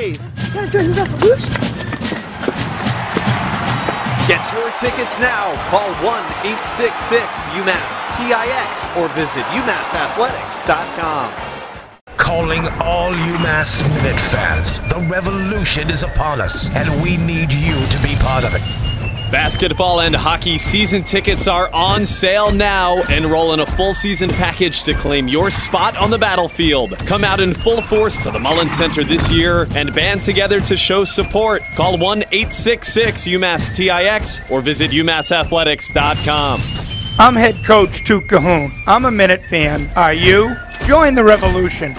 join the revolution. Get your tickets now. Call 1 866 UMass TIX or visit UMassAthletics.com. Calling all UMass Minute fans. The revolution is upon us, and we need you to be part of it. Basketball and hockey season tickets are on sale now. Enroll in a full season package to claim your spot on the battlefield. Come out in full force to the Mullins Center this year and band together to show support. Call 1 866 UMass TIX or visit UMassAthletics.com. I'm head coach Toot Cahoon. I'm a Minute fan. Are you? Join the revolution.